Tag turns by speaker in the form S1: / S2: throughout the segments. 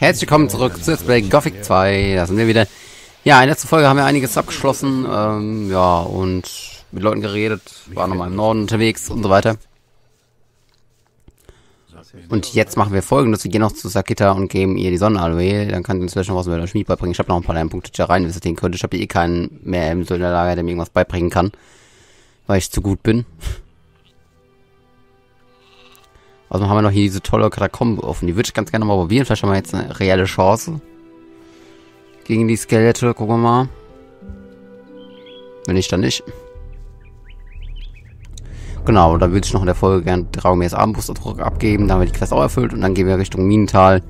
S1: Herzlich willkommen zurück zu Let's Play Gothic 2. Da sind wir wieder. Ja, in der letzten Folge haben wir einiges abgeschlossen. Ähm, ja, und mit Leuten geredet, waren nochmal im Norden unterwegs und so weiter. Und jetzt machen wir folgendes. Wir gehen noch zu Sakita und geben ihr die Sonnenaloe. Dann kann sie uns vielleicht noch was über den Schmied beibringen. Ich habe noch ein paar Lernpunkte rein, wie es könnte. Ich habe eh keinen mehr im Lager, der mir irgendwas beibringen kann. Weil ich zu gut bin. Also haben wir noch hier diese tolle Katakombe offen. Die würde ich ganz gerne mal probieren. Vielleicht haben wir jetzt eine reelle Chance. Gegen die Skelette. Gucken wir mal. Wenn nicht, dann nicht. Genau, da würde ich noch in der Folge gerne Draumirs Armbrustdruck abgeben. Da haben wir die Quest auch erfüllt. Und dann gehen wir Richtung Minental.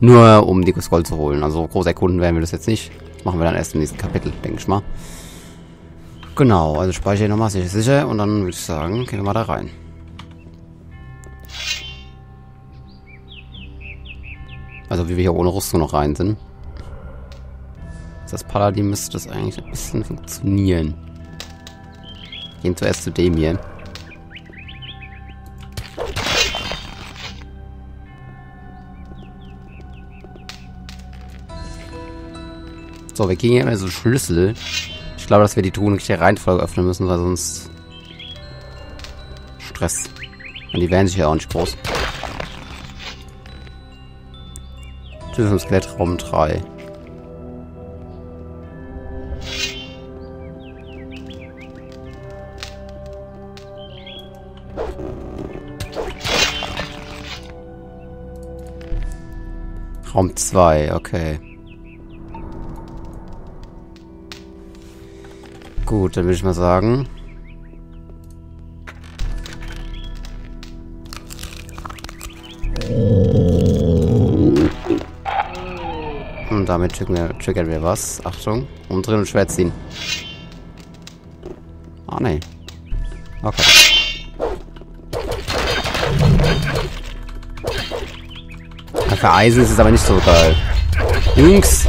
S1: Nur um dickes Gold zu holen. Also groß erkunden werden wir das jetzt nicht. Machen wir dann erst im nächsten Kapitel, denke ich mal. Genau, also speichere ich nochmal sicher. Und dann würde ich sagen, gehen wir mal da rein. Also wie wir hier ohne Rüstung noch rein sind. Das Paladin müsste das eigentlich ein bisschen funktionieren. Gehen zuerst zu dem hier. So, wir kriegen hier also Schlüssel. Ich glaube, dass wir die Truhe nicht der Reihenfolge öffnen müssen, weil sonst Stress. Und die werden sich ja auch nicht groß. Schlüssel im Skelettraum 3. Raum 2, okay. Gut, dann würde ich mal sagen, damit triggern, triggern wir was. Achtung. Umdrehen und Schwert ziehen. Ah, oh, nee. Okay. Für Eisen ist es aber nicht so geil. Jungs!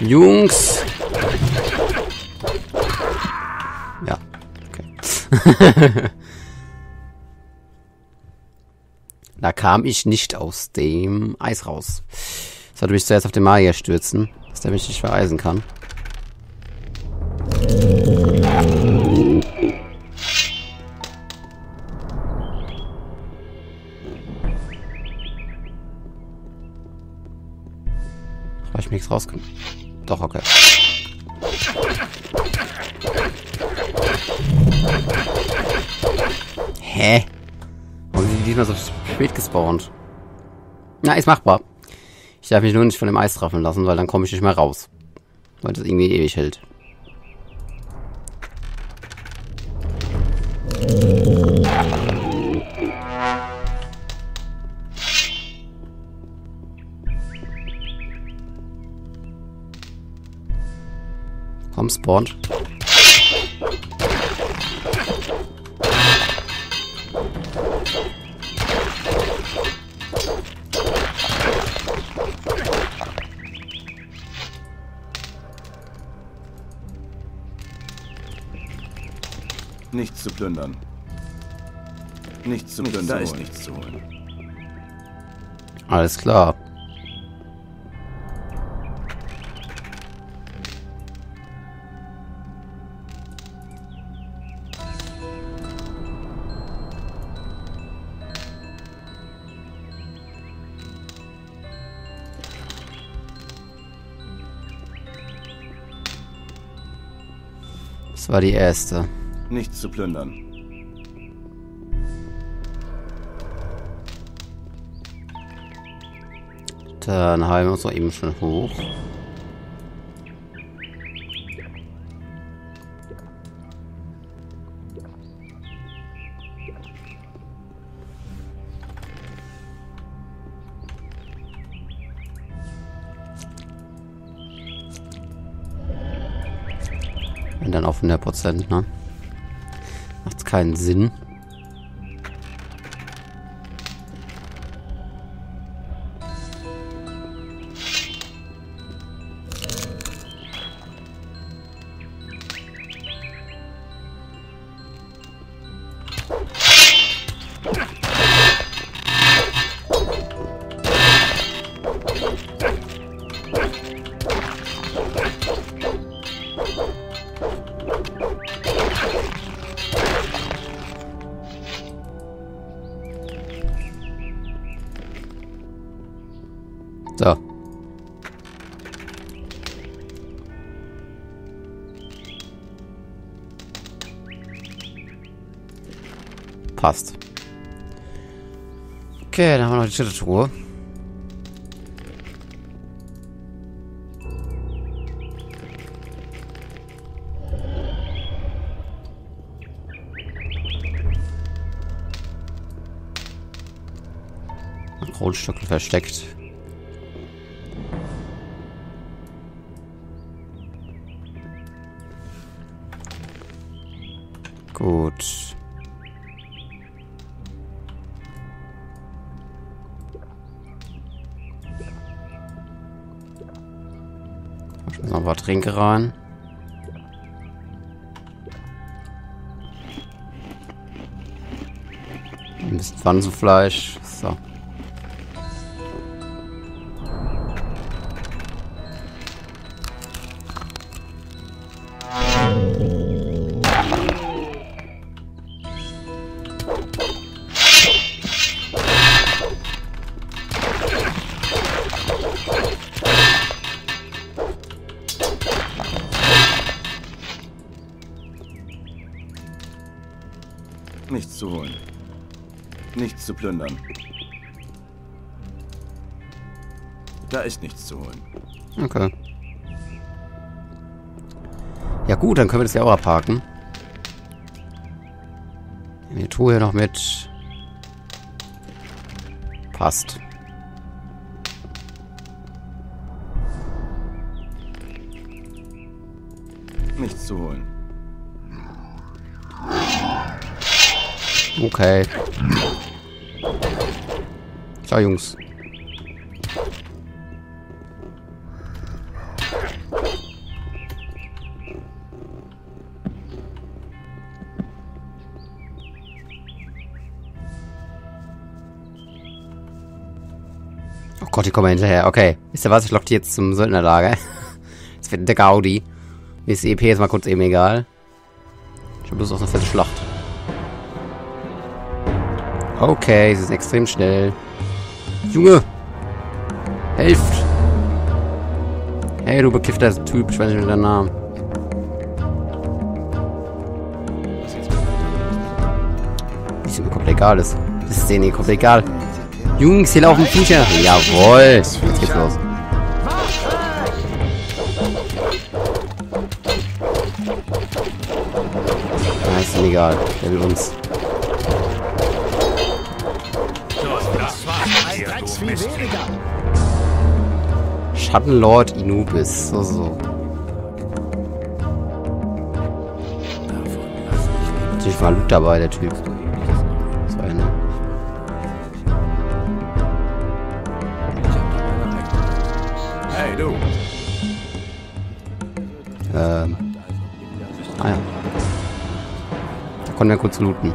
S1: Jungs! Ja, okay. da kam ich nicht aus dem Eis raus. Sollte mich zuerst auf den Magier stürzen, dass der mich nicht vereisen kann. Habe ich mir nichts rausgekommen? Doch, okay. Hä? Warum sind die diesmal so spät gespawnt? Na, ist machbar. Ich darf mich nur nicht von dem Eis treffen lassen, weil dann komme ich nicht mehr raus. Weil das irgendwie ewig hält. Komm, spawnt.
S2: Nichts zu plündern. Nichts zu plündern. Da ist nichts zu holen.
S1: Alles klar. Das war die erste.
S2: Nichts zu plündern.
S1: Dann haben wir uns noch eben schon hoch. Wenn dann auf 100 Prozent, ne? Keinen Sinn. Noch die dritte Truhe. Versteckt. Gut. Ein paar Tränke rein. Ein bisschen Pfannenfleisch. So.
S2: Nichts zu plündern. Da ist nichts zu holen.
S1: Okay. Ja gut, dann können wir das ja auch abhaken. Die Truhe hier noch mit. Passt.
S2: Nichts zu holen.
S1: Okay. Ciao, Jungs. Oh Gott, die kommen hinterher. Okay. Wisst ihr was? Ich lock die jetzt zum Söldnerlager. Jetzt wird der Gaudi. Mir ist die EP jetzt mal kurz eben egal. Ich habe bloß auf eine fette Schlacht. Okay, sie sind extrem schnell. Junge! Helft! Hey, du bekiffter Typ, ich weiß nicht mehr deinen Namen. Es mir komplett egal ist. Das ist denen komplett egal. Jungs, hier laufen Viecher. Jawohl. Jetzt geht's los. Na, ist egal. Der will uns. Schattenlord Inubis. So, so. Natürlich war Loot dabei, der Typ. So eine.
S2: Hey, du!
S1: Ähm. Ah ja. Da konnten wir kurz looten.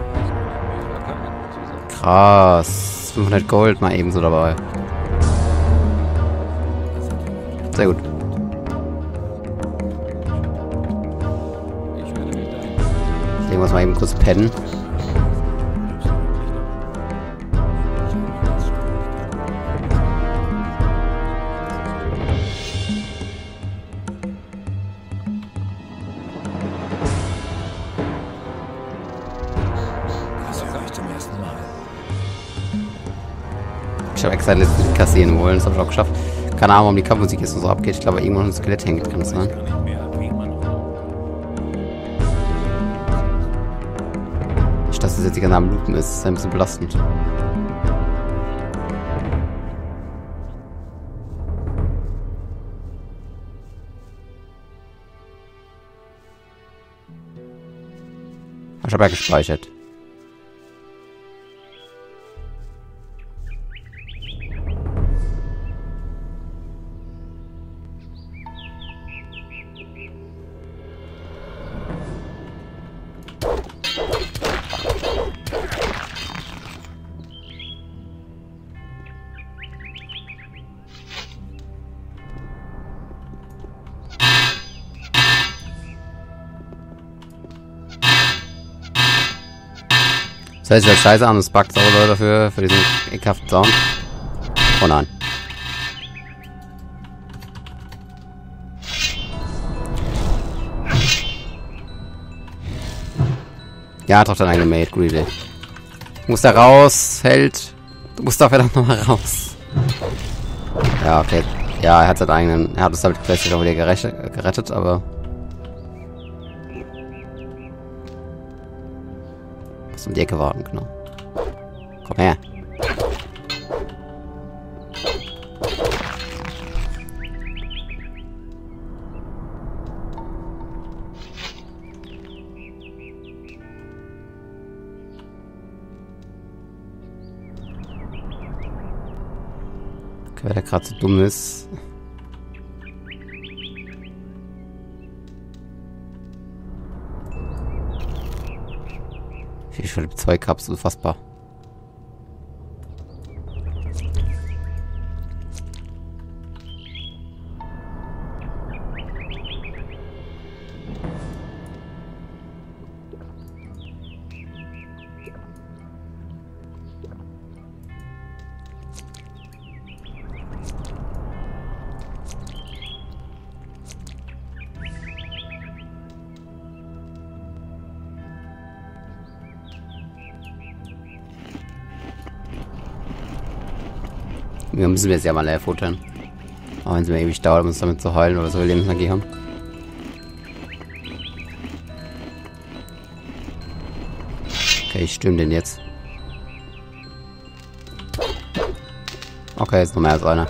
S1: Krass. 500 Gold mal ebenso dabei. Sehr gut. Legen wir uns mal eben kurz pennen. Ich letzten kassieren wollen, das habe ich auch geschafft. Keine Ahnung, warum die Kampfmusik jetzt so abgeht. Ich glaube, irgendwo ein Skelett hängt, kann das sein? Nicht, dass das jetzt die ganze am Loopen ist. Das ist ein bisschen belastend. Ich habe ja gespeichert. Das hört jetzt scheiße an und es auch Leute dafür, für diesen ekelhaften Sound. Oh nein. Ja, hat doch dann eingemäht, Greedy. Du musst da raus, Held. Du musst da verdammt nochmal raus. Ja, okay. Ja, er hat seinen eigenen. Er hat es damit vielleicht auch wieder gerettet, aber. Um die Ecke warten, genau. Komm her. Wer da gerade so dumm ist. Wie viele zwei Cups, unfassbar. Wir müssen jetzt ja mal leer futtern. Auch wenn es mir ewig dauert, um uns damit zu heilen oder so Lebensenergie haben. Okay, ich stimme den jetzt. Okay, jetzt noch mehr als einer.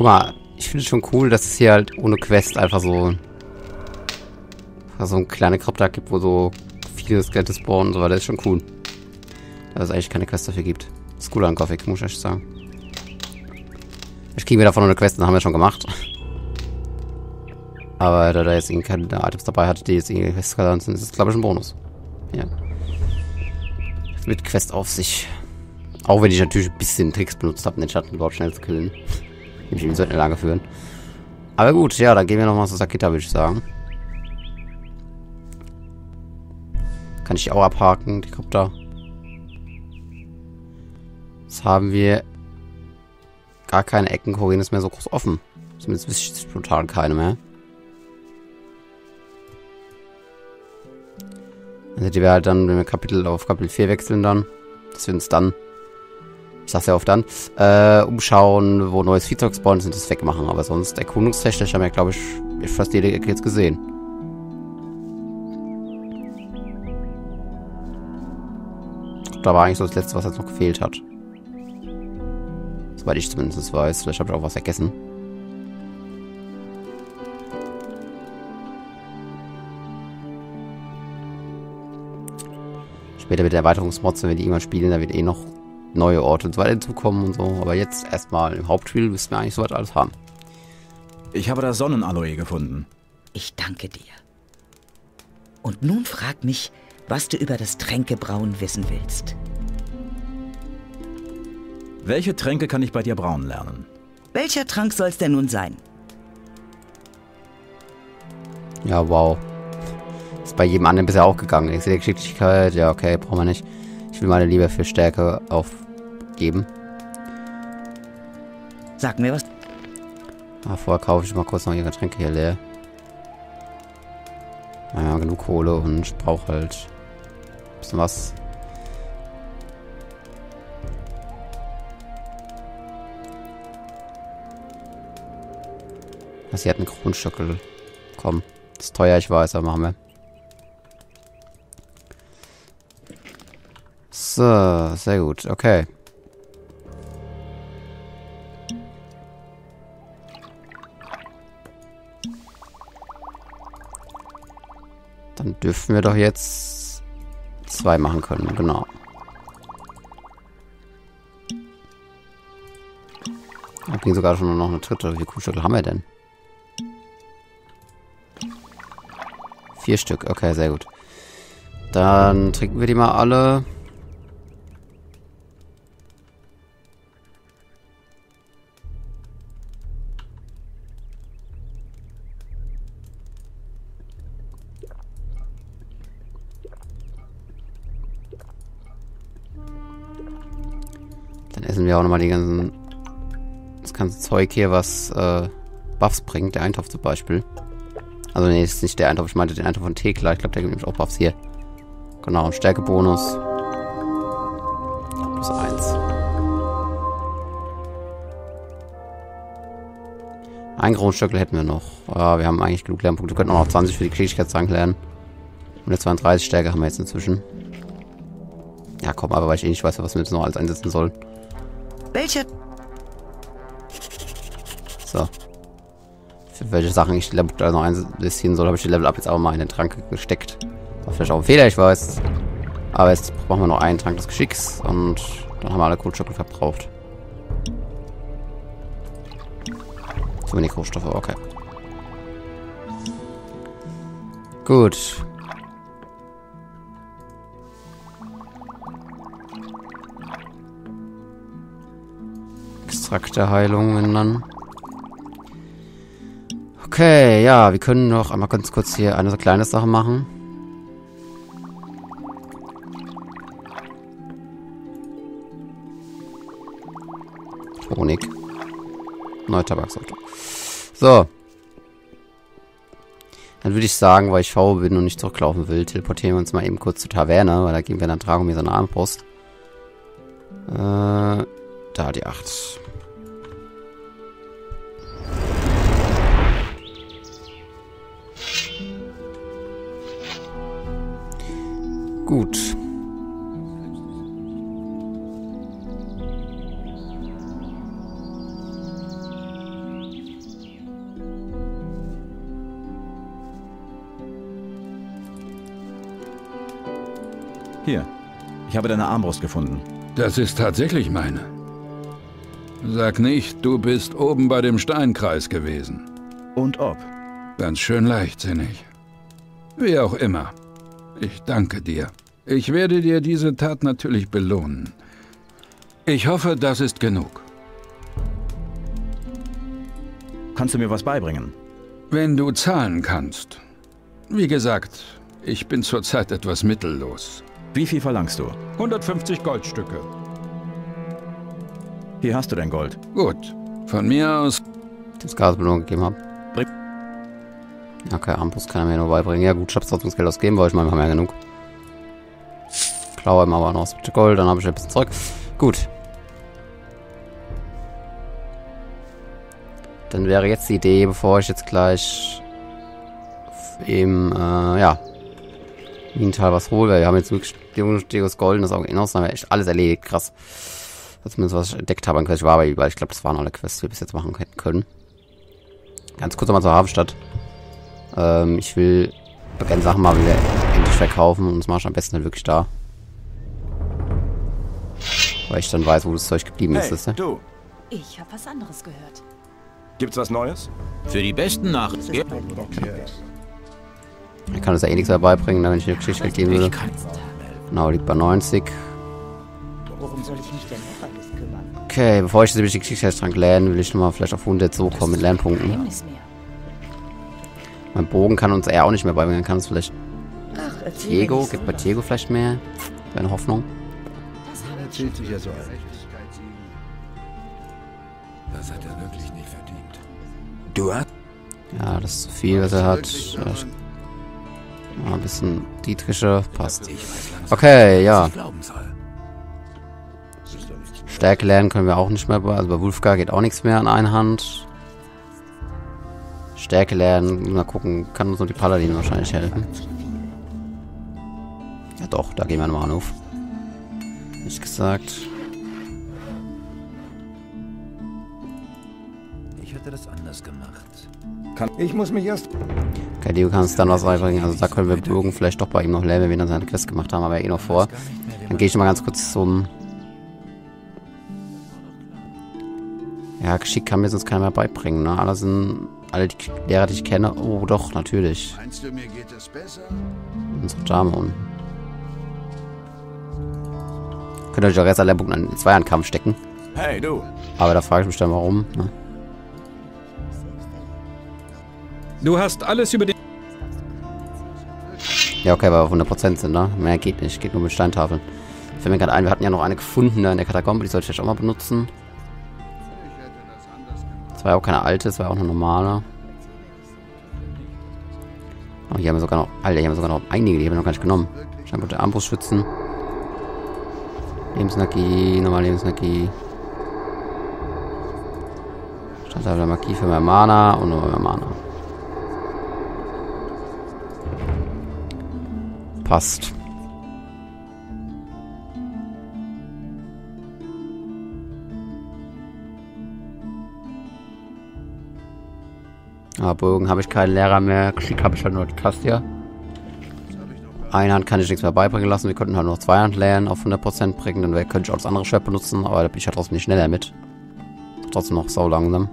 S1: Guck mal, ich finde es schon cool, dass es hier halt ohne Quest einfach so so ein kleiner Krypta gibt, wo so viele Skelette spawnen und so weiter. Das ist schon cool. Dass es eigentlich keine Quest dafür gibt. Das ist cool an Gothic, muss ich echt sagen. Ich kriege mir davon eine Quest, dann haben wir schon gemacht. Aber da da jetzt irgendwie keine Items dabei hatte, die jetzt irgendwie Quest sind, ist es glaube ich ein Bonus. Ja. Mit Quest auf sich. Auch wenn ich natürlich ein bisschen Tricks benutzt habe, den Schatten überhaupt schnell zu killen mich in so eine Lage führen. Aber gut, ja, dann gehen wir nochmal zu Sakita, würde ich sagen. Kann ich auch abhaken, die da. Jetzt haben wir gar keine Ecken, ist mehr so groß offen. Zumindest wüsste ich spontan keine mehr. Also die wir halt dann, wenn wir Kapitel auf Kapitel 4 wechseln dann, dass wir uns dann ich sag's ja oft dann, äh, umschauen, wo neues Viehzeug spawnt und das wegmachen. Aber sonst erkundungstechnisch haben wir, glaube ich, fast jede Ecke jetzt gesehen. Da war eigentlich so das Letzte, was jetzt noch gefehlt hat. Soweit ich zumindest weiß. Vielleicht habe ich auch was vergessen. Später mit der Erweiterungsmods, wenn wir die irgendwann spielen, da wird eh noch neue Orte und so weiter hinzukommen und so. Aber jetzt erstmal im Hauptspiel müssen wir eigentlich soweit alles haben.
S3: Ich habe das Sonnenaloe gefunden.
S4: Ich danke dir. Und nun frag mich, was du über das Tränkebrauen wissen willst.
S3: Welche Tränke kann ich bei dir brauen lernen?
S4: Welcher Trank soll es denn nun sein?
S1: Ja, wow. Ist bei jedem anderen bisher auch gegangen. Ich sehe Geschicklichkeit, ja, okay, brauchen wir nicht. Ich will meine Liebe für Stärke aufgeben.
S4: Sag mir was.
S1: Ah, vorher kaufe ich mal kurz noch ihre Getränke hier leer. Naja, genug Kohle und ich brauche halt ein bisschen was. Sie hat einen Grundstückel. Komm, das ist teuer, ich weiß, aber machen wir. So, sehr gut. Okay. Dann dürfen wir doch jetzt zwei machen können. Genau. Da ging sogar schon noch eine dritte. Wie viele Kuhstücke haben wir denn? Vier Stück. Okay, sehr gut. Dann trinken wir die mal alle. Auch nochmal die ganzen... Das ganze Zeug hier, was äh, Buffs bringt. Der Eintopf zum Beispiel. Also nee, ist nicht der Eintopf. Ich meinte den Eintopf von Thekla. Ich glaube, der gibt nämlich auch Buffs hier. Genau, Stärkebonus. Plus eins. Ein Grundstückel hätten wir noch. Ja, wir haben eigentlich genug Lernpunkte. Wir könnten auch noch 20 für die Geschicklichkeitstrank lernen. Und jetzt 32 Stärke haben wir jetzt inzwischen. Ja, komm, aber weil ich eh nicht weiß, was wir jetzt noch alles einsetzen sollen.
S4: Welcher
S1: So. Für welche Sachen ich Level also noch einsetzen soll, habe ich die Level Up jetzt auch mal in den Trank gesteckt. War vielleicht auch ein Fehler, ich weiß. Aber jetzt brauchen wir noch einen Trank des Geschicks und dann haben wir alle Kohlstücke verbraucht. Zu wenig Rohstoffe, okay. Gut. Extrakte Heilungen dann. Okay, ja, wir können noch einmal ganz kurz hier eine kleine Sache machen. Honig. Neue Tabaksauto. So. Dann würde ich sagen, weil ich faul bin und nicht zurücklaufen will, teleportieren wir uns mal eben kurz zur Taverne, weil da geben wir dann Dragomir seine Armbrust. Äh, da die 8. Gut.
S3: Hier. Ich habe deine Armbrust gefunden.
S5: Das ist tatsächlich meine. Sag nicht, du bist oben bei dem Steinkreis gewesen.
S3: Und ob.
S5: Ganz schön leichtsinnig. Wie auch immer. Ich danke dir. Ich werde dir diese Tat natürlich belohnen. Ich hoffe, das ist genug.
S3: Kannst du mir was beibringen?
S5: Wenn du zahlen kannst. Wie gesagt, ich bin zurzeit etwas mittellos.
S3: Wie viel verlangst du?
S5: 150 Goldstücke.
S3: Hier hast du dein Gold.
S5: Gut. Von mir aus.
S1: Das Gasbelohnung gegeben habe.
S3: Bring-
S1: Okay, Armbrust kann er mir nur beibringen. Ja gut, ich hab's trotzdem das Geld ausgeben, weil ich meine, wir haben ja genug. Klaue noch das Stück Gold, dann habe ich ein bisschen Zeug. Gut. Dann wäre jetzt die Idee, bevor ich jetzt gleich im, äh, ja, Minental was hole, weil wir haben jetzt wirklich Dios Golden, das Innos, dann haben wir echt alles erledigt, krass. Zumindest was ich entdeckt habe, ich war aber überall, ich glaube, das waren alle Quests, die wir bis jetzt machen hätten können. Ganz kurz nochmal zur Hafenstadt. Ähm, ich will gerne Sachen mal wieder endlich verkaufen und das mache ich am besten dann wirklich da. Weil ich dann weiß, wo das Zeug geblieben ist.
S2: Hey,
S1: Ist, ne?
S2: du.
S6: Ich habe was anderes gehört.
S2: Gibt's was Neues?
S7: Für die besten Nachrichten.
S1: Ich kann das ja eh nichts mehr beibringen, ne, wenn ich eine Geschichte geben würde. Genau, liegt bei 90.
S4: Worum soll ich mich denn noch alles kümmern?
S1: Okay, bevor ich jetzt nämlich die Geschichtstrank lernen, will ich nochmal vielleicht auf 100 so kommen mit Lernpunkten. Mein Bogen kann uns eher auch nicht mehr beibringen, kann es vielleicht
S4: Ach,
S1: Diego, gibt bei. Diego vielleicht mehr? Eine Hoffnung.
S8: Erzählt sich ja so alt. Das hat er wirklich nicht verdient.
S7: Du hast
S1: Ja, das ist zu viel, was er hat. Ja, ein bisschen Dietriche, passt. Okay, ja. Stärke lernen können wir auch nicht mehr. bei- Also bei Wulfgar geht auch nichts mehr an einer Hand. Stärke lernen, mal gucken, kann uns nur die Paladin wahrscheinlich helfen. Ja doch, da gehen wir nochmal auf. Nicht gesagt.
S7: Ich hätte das anders gemacht.
S8: Ich muss mich erst.
S1: Okay, Dio kann uns dann was beibringen. Also da können wir Bürgen vielleicht doch bei ihm noch lernen, wenn wir dann seine Quest gemacht haben, aber eh noch vor. Dann gehe ich mal ganz kurz zum... Ja, Geschick kann mir sonst keiner mehr beibringen, ne? Alle sind... Alle die Lehrer, die ich kenne... Oh, doch, natürlich.
S8: Meinst du, mir geht es besser?
S1: Unsere Dame unten. Könnt ihr euch auch erst alle Punkte in Zweierkampf stecken.
S2: Hey, du.
S1: Aber da frage ich mich dann, warum. Ne?
S5: Du hast alles über den.
S1: Ja, okay, weil wir auf 100% sind, ne? Mehr geht nicht. Geht nur mit Steintafeln. Fällt mir gerade ein, wir hatten ja noch eine gefunden da in der Katakombe, die sollte ich vielleicht auch mal benutzen. Das war ja auch keine alte, das war ja auch eine normale. Oh, hier haben wir sogar noch, Alter, hier haben wir sogar noch einige, die haben wir noch gar nicht genommen. Scheinbar der Armbrustschützen. Lebensenergie, nochmal Lebensenergie. Standard Magie für mehr Mana und nochmal mehr Mana. Passt. Aber Bogen habe ich keinen Lehrer mehr. Geschick habe ich halt nur die Kastia. Einhand kann ich nichts mehr beibringen lassen. Wir könnten halt noch Zweihand lernen auf 100% bringen. Dann könnte ich auch das andere Schwert benutzen. Aber da bin ich halt trotzdem nicht schneller mit. Trotzdem noch sau langsam.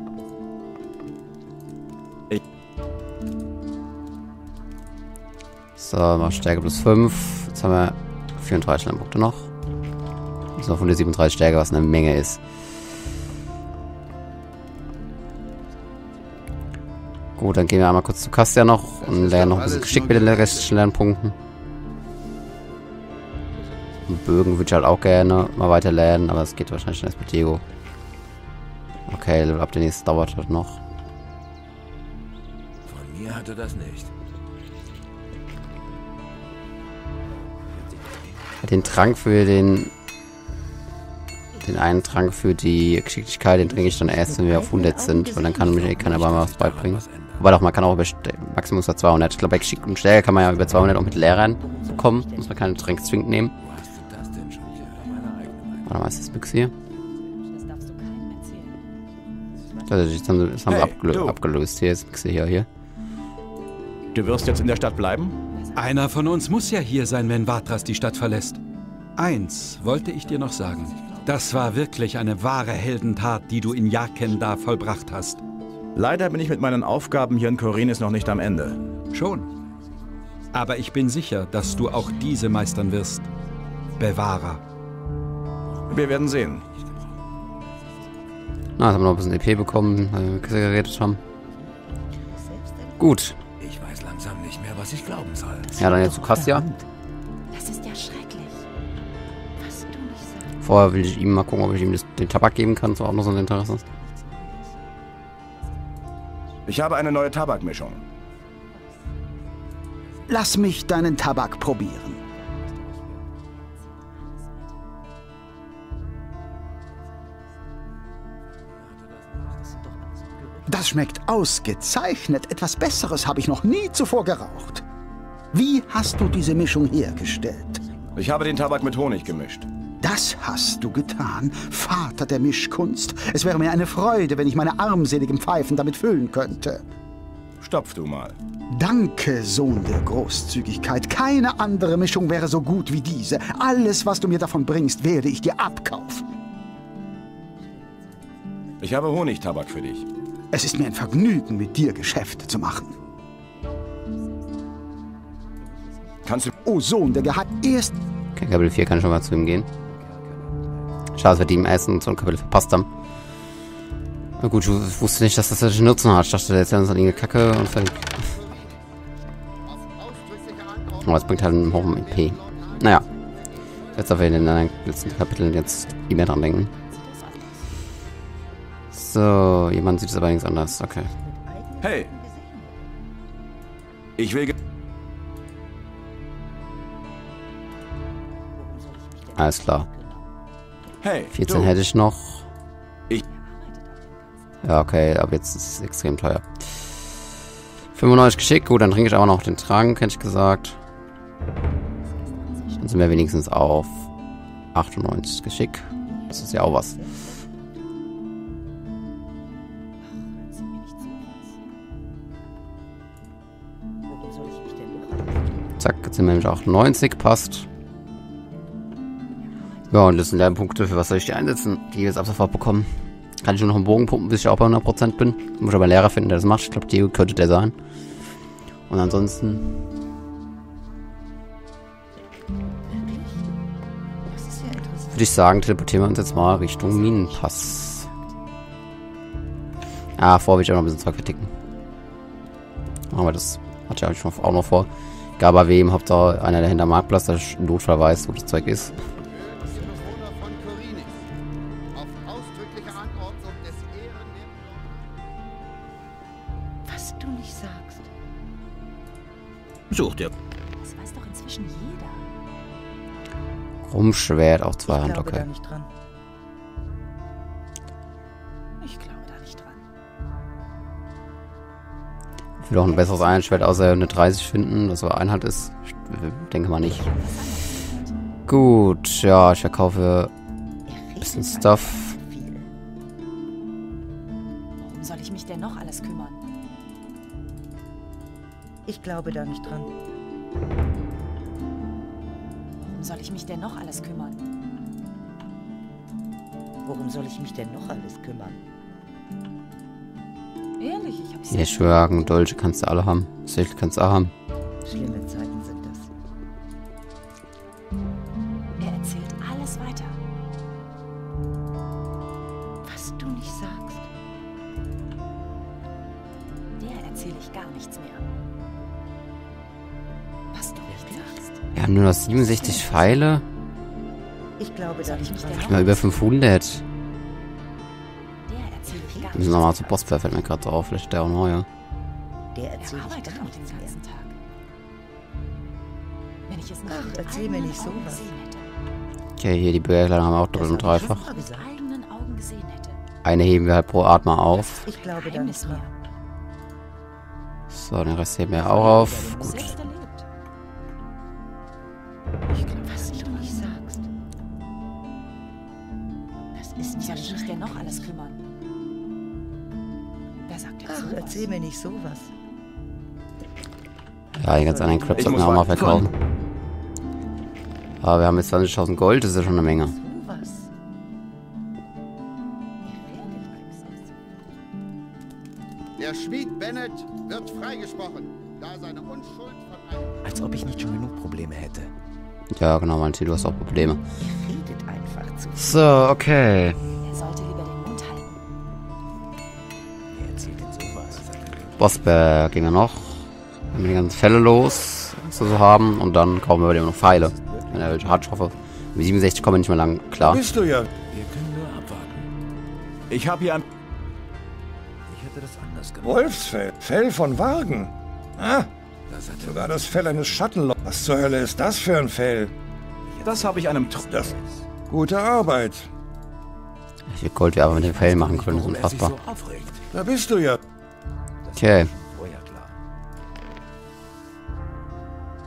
S1: So, mal Stärke plus 5. Jetzt haben wir 34 Lernpunkte noch. So, von der 37 Stärke, was eine Menge ist. Gut, dann gehen wir einmal kurz zu Kastia noch und lernen noch ein bisschen geschickt mit den restlichen Lernpunkten. Und Bögen würde ich halt auch gerne mal weiter lernen, aber es geht wahrscheinlich schon erst mit Diego. Okay, Level Up der nächste dauert halt noch.
S8: Von mir hat er das nicht.
S1: Den Trank für den... Den einen Trank für die Geschicklichkeit, den trinke ich dann erst, wenn wir auf 100 sind, weil dann kann mich eh keiner mal was beibringen. Wobei doch, man kann auch über ist 200. Ich glaube, bei Geschick und Stärke kann man ja über 200 auch mit Lehrern bekommen. Muss man keine Tränke zwingend nehmen. Warte mal, ist das Mix hier?
S6: Das darfst du keinem erzählen.
S1: Also, das haben, sie- das haben
S2: Hey,
S1: wir abgelö
S2: du.
S1: abgelöst. Hier ist Mix hier, hier.
S2: Du wirst jetzt in der Stadt bleiben?
S5: Einer von uns muss ja hier sein, wenn Vatras die Stadt verlässt. Eins wollte ich dir noch sagen. Das war wirklich eine wahre Heldentat, die du in Jakenda vollbracht hast.
S2: Leider bin ich mit meinen Aufgaben hier in Korinis noch nicht am Ende.
S5: Schon. Aber ich bin sicher, dass du auch diese meistern wirst. Bewahrer.
S2: Wir werden sehen.
S1: Na, jetzt haben wir noch ein bisschen EP bekommen, weil wir mit Kisse geredet haben. Gut.
S8: Ich weiß langsam nicht mehr, was ich glauben soll.
S1: Ja, dann jetzt zu Kastia.
S6: Das ist ja schrecklich. Was du nicht sagst.
S1: Vorher will ich ihm mal gucken, ob ich ihm das, den Tabak geben kann. Das war auch noch so ein Interesse.
S2: Ich habe eine neue Tabakmischung.
S9: Lass mich deinen Tabak probieren. Das schmeckt ausgezeichnet. Etwas Besseres habe ich noch nie zuvor geraucht. Wie hast du diese Mischung hergestellt?
S2: Ich habe den Tabak mit Honig gemischt.
S9: Das hast du getan, Vater der Mischkunst. Es wäre mir eine Freude, wenn ich meine armseligen Pfeifen damit füllen könnte.
S2: Stopf du mal.
S9: Danke, Sohn der Großzügigkeit. Keine andere Mischung wäre so gut wie diese. Alles, was du mir davon bringst, werde ich dir abkaufen.
S2: Ich habe Honigtabak für dich.
S9: Es ist mir ein Vergnügen, mit dir Geschäfte zu machen.
S2: Kannst du...
S9: O Sohn der Geheim... Erst
S1: Okay, Kapitel 4 kann schon mal zu ihm gehen. Schade, dass wir die im ersten ein Kapitel verpasst haben. Na gut, ich wusste nicht, dass das solchen Nutzen hat. Ich dachte, jetzt wäre das eine Kacke und fertig. Aber es bringt halt einen hohen EP. Naja. Jetzt auf jeden Fall in den letzten Kapiteln jetzt mehr dran denken. So, jemand sieht es allerdings anders. Okay.
S2: Hey! Ich will...
S1: Alles klar.
S2: Hey,
S1: 14
S2: du.
S1: hätte ich noch.
S2: Ich-
S1: Ja, okay, aber jetzt ist es extrem teuer. 95 Geschick, gut, dann trinke ich aber noch den Trank, hätte ich gesagt. Dann sind wir wenigstens auf 98 Geschick. Das ist ja auch was. Zack, jetzt sind wir nämlich auch 98, passt. Ja, und das sind Lernpunkte, für was soll ich die einsetzen, die wir jetzt ab sofort bekommen. Kann ich nur noch einen Bogen pumpen, bis ich auch bei 100% bin. Muss aber einen Lehrer finden, der das macht. Ich glaube, Diego könnte der sein. Und ansonsten, würde ich sagen, teleportieren wir uns jetzt mal Richtung Minenpass. Ah, vorher will ich auch noch ein bisschen Zeug verticken. Aber das hatte ich auch noch vor. Gab aber wem, Hauptsache einer der hinter Marktplatz, der Notfall weiß, wo das Zeug ist.
S6: Was du nicht sagst.
S7: Such dir.
S6: Das weiß doch inzwischen jeder.
S1: Rumschwert, auf zwei Hand, Okay.
S6: Ich
S1: will auch ein besseres Einschwert außer eine 30 finden, das so Einheit ist. Ich denke mal nicht. Gut, ja, ich verkaufe ein bisschen Stuff.
S6: Worum soll ich mich denn noch alles kümmern?
S4: Ich glaube da nicht dran.
S6: Worum soll ich mich denn noch alles kümmern?
S4: Worum soll ich mich denn noch alles kümmern?
S6: Ehrlich, ich hab's
S1: Ja, Schwörgen, Dolche kannst du alle haben. Sicht kannst du auch haben.
S4: Schlimme Zeiten sind das.
S6: Er erzählt alles weiter. Was du nicht sagst. Der erzähle ich gar nichts mehr. Was du nicht sagst.
S1: Wir haben nur noch 67 Pfeile.
S4: Ich glaube da
S6: ich mich
S1: Mal über 500. müssen nochmal zu. Bossbär, fällt mir gerade drauf. Vielleicht der auch neue.
S4: Der
S6: Er
S4: erzählt
S6: arbeitet auch den ganzen Tag. Wenn ich es nicht
S4: Ach, erzähl mir nicht sowas.
S1: Okay, hier die Berglein haben wir auch doppelt und dreifach. Eine heben wir halt pro Art mal auf.
S4: Ich glaube da
S6: Geheimnis
S4: nicht dran.
S6: mehr.
S1: So, den Rest heben wir auch auf. Gut.
S4: Mir nicht sowas.
S1: Ja, die ganz anderen
S3: Ich
S1: sollten wir
S3: muss
S1: auch mal verkaufen. Aber wir haben jetzt 20.000 Gold, das ist ja schon eine Menge.
S10: Der Schmied Bennett wird freigesprochen, da seine Unschuld von einem...
S7: Als ob ich nicht schon genug Probleme hätte.
S1: Ja, genau, Manti, du hast auch Probleme.
S4: Ihr redet einfach zu viel.
S1: So, okay. Bossberg gehen wir noch. Wenn wir die ganzen Fälle los, was wir so haben. Und dann kaufen wir bei dem noch Pfeile. Wenn er welche hat, ich hoffe. Mit 67 kommen wir nicht mehr lang klar.
S8: Bist du ja.
S7: Wir können nur abwarten.
S3: Ich habe hier ein...
S8: Ich hätte das anders gemacht.
S11: Wolfsfell. Fell von Wagen. Ah,
S8: Das hat
S11: sogar das Fell eines Schattenlochs. Was zur Hölle ist das für ein Fell?
S3: Das habe ich einem... Tr
S11: Das. Gute Arbeit.
S1: Wie viel Gold wir aber mit den Fällen machen können, ist
S8: er
S1: unfassbar.
S8: so.
S11: Da bist du ja.
S1: Okay.
S8: Vorher klar.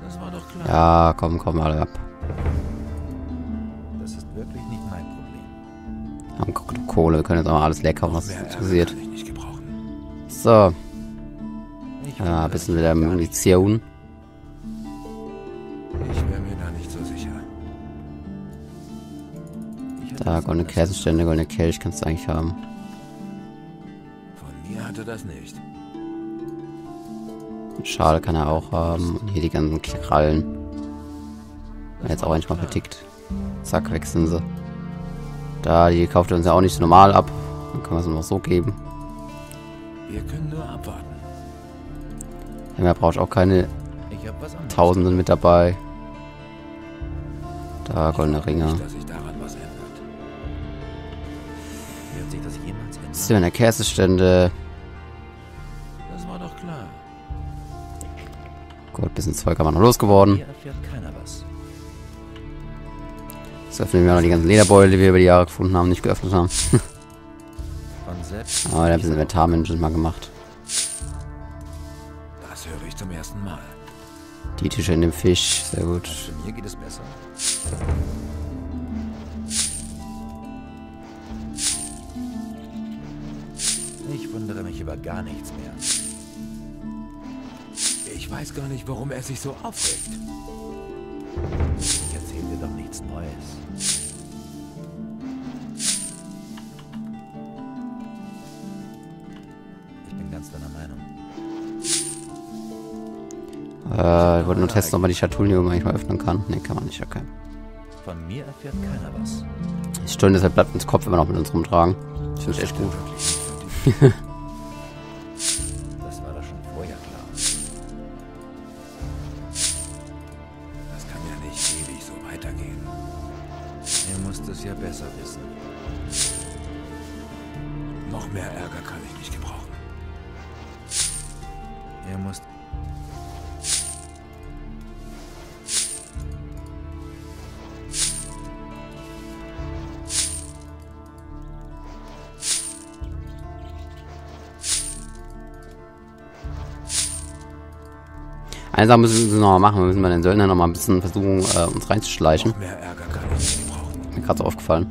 S8: Das war doch klar.
S1: Ja, komm, komm alle ab.
S7: Das ist wirklich nicht mein Problem.
S1: Wir haben genug Kohle, wir können jetzt auch mal alles leer kaufen, was interessiert. So,
S7: Ich
S1: ja, ein bisschen wieder. Munition.
S8: Ich wäre mir da nicht so sicher.
S7: Ich hätte
S1: Da,
S7: das
S1: goldene Kerzenstände, goldene Kelch kannst du eigentlich haben.
S8: Von mir hatte das nicht.
S1: Schale kann er auch haben. Und hier die ganzen Krallen. Jetzt auch eigentlich mal vertickt. Zack, wechseln sie. Da, die kauft er uns ja auch nicht so normal ab. Dann können wir es auch so geben.
S8: Wir können nur abwarten.
S1: Ja, braucht auch keine. Tausenden mit dabei. Da, goldene Ringe.
S8: Nicht, dass
S1: Gut, bisschen Zeug haben wir noch losgeworden. Jetzt öffnen wir noch die ganzen Lederbeutel, die wir über die Jahre gefunden haben, nicht geöffnet haben. Aber da haben wir ein Inventarmanagement mal gemacht.
S8: Das höre ich zum ersten Mal.
S1: Die Tische in dem Fisch, sehr gut.
S7: Für mir geht es besser. Ich wundere mich über gar nichts mehr.
S8: Ich weiß gar nicht, warum er sich so aufregt.
S7: Ich erzähle dir doch nichts Neues. Ich bin ganz deiner Meinung.
S1: Äh, ich wollte nur testen, ob man die Schatullen hier oben eigentlich mal öffnen kann. Ne, kann man nicht, okay.
S7: Von mir erfährt keiner was.
S1: Die Stunde deshalb bleibt uns Kopf immer noch mit uns rumtragen. Das finde ich echt gut.
S7: Es ja besser wissen.
S8: Noch mehr Ärger kann ich nicht gebrauchen. Er muss...
S1: Eine Sache müssen wir noch mal machen. Wir müssen bei den Söldnern noch mal ein bisschen versuchen, äh, uns reinzuschleichen.
S8: Noch mehr Ärger
S1: Mir gerade so aufgefallen.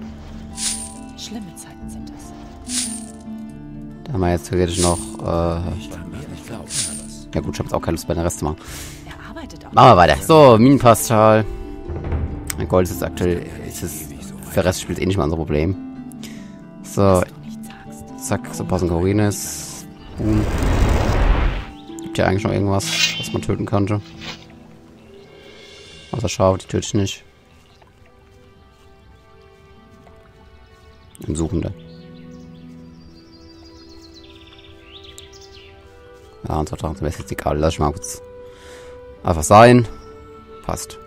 S6: Schlimme Zeiten sind das.
S1: Da haben wir jetzt theoretisch noch, äh, ja gut, ich habe jetzt auch keine Lust bei den Rest zu machen. Machen wir weiter. So, Minenpastal. Mein Gold ist jetzt aktuell, ist es, für den Rest spielt eh nicht mal unser Problem. So, zack, so passen Corines. Boom. Gibt ja eigentlich noch irgendwas, was man töten könnte. Außer Schafe, die töte ich nicht. Im Suchende. Ja, und so dachte ich, jetzt egal. Lass ich mal kurz einfach sein. Passt.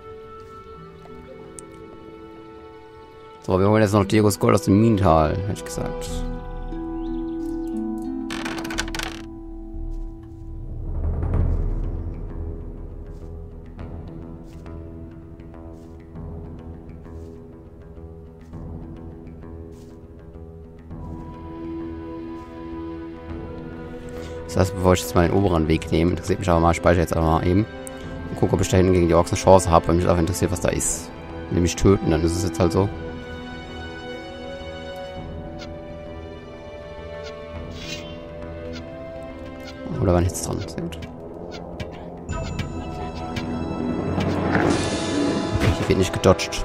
S1: So, wir holen jetzt noch Diegos Gold aus dem Minental, hätte ich gesagt. Das bevor ich jetzt mal den oberen Weg nehme, interessiert mich aber mal, ich speichere jetzt einfach mal eben. Und gucke, ob ich da hinten gegen die Orks eine Chance habe, weil mich auch interessiert, was da ist. Mich töten, dann ist es jetzt halt so. Oder war nichts dran? Sehr gut. Hier wird nicht gedodged.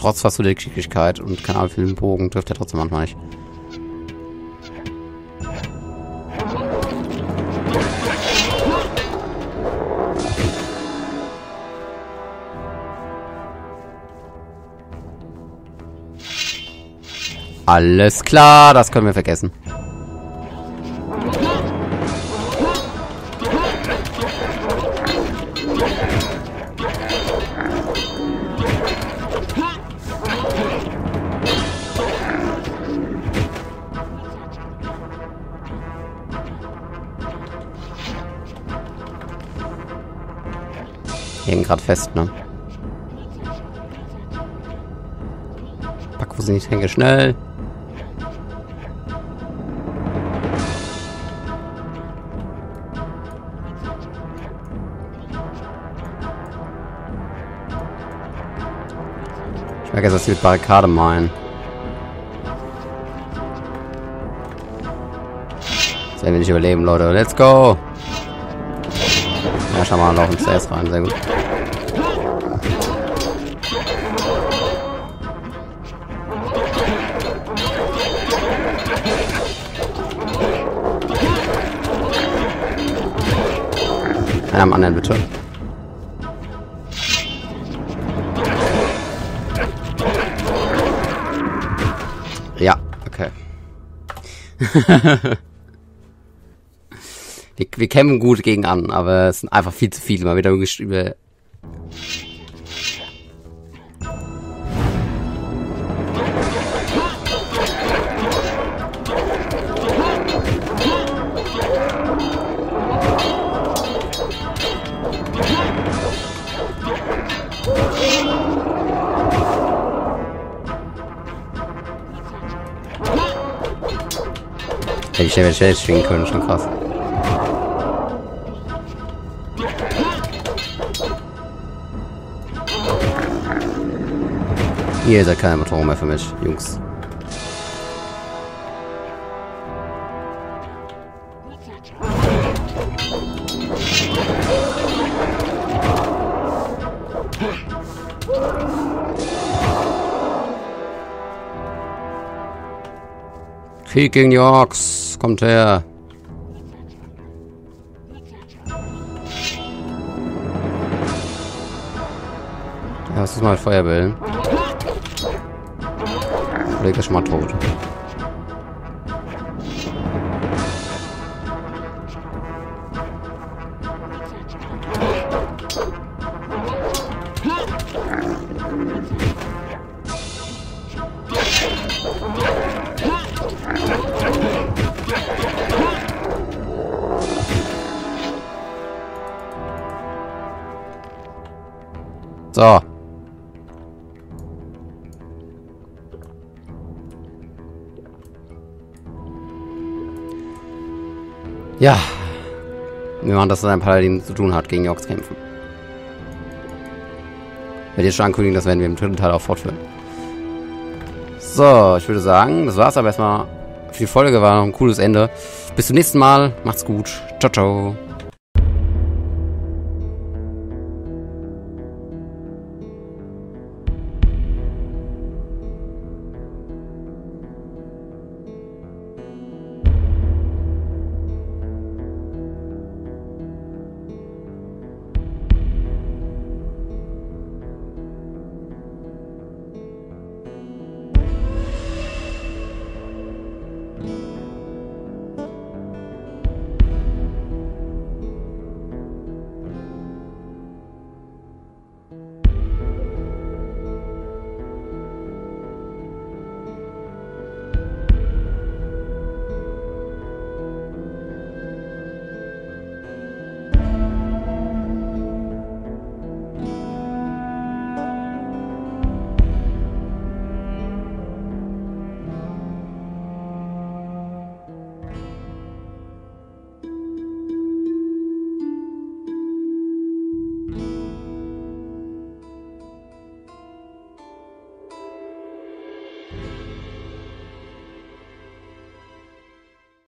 S1: Trotz fast so der Geschicklichkeit und keine Ahnung, für den Bogen trifft er trotzdem manchmal nicht. Alles klar, das können wir vergessen. Schnell. Ich merke dass sie mit Barrikade meinen. Das wir nicht überleben, Leute. Let's go! Ja, schau mal, laufen zuerst rein. Sehr gut. Einer am anderen, bitte. Ja, okay. wir, wir kämpfen gut gegen an, aber es sind einfach viel zu viele. Mal wieder über. Ich schnell schnell schwingen können, schon krass. Ihr seid keine Motoren mehr für mich, Jungs. Krieg gegen die Orks. Kommt her. Das ist mal Feuerbällen. Kollege ist schon mal tot. Ja. Wir machen das, was ein Paladin zu tun hat, gegen Orks kämpfen. Werde jetzt schon ankündigen, das werden wir im dritten Teil auch fortführen. So, ich würde sagen, das war's aber erstmal für die Folge. War noch ein cooles Ende. Bis zum nächsten Mal. Macht's gut. Ciao, ciao.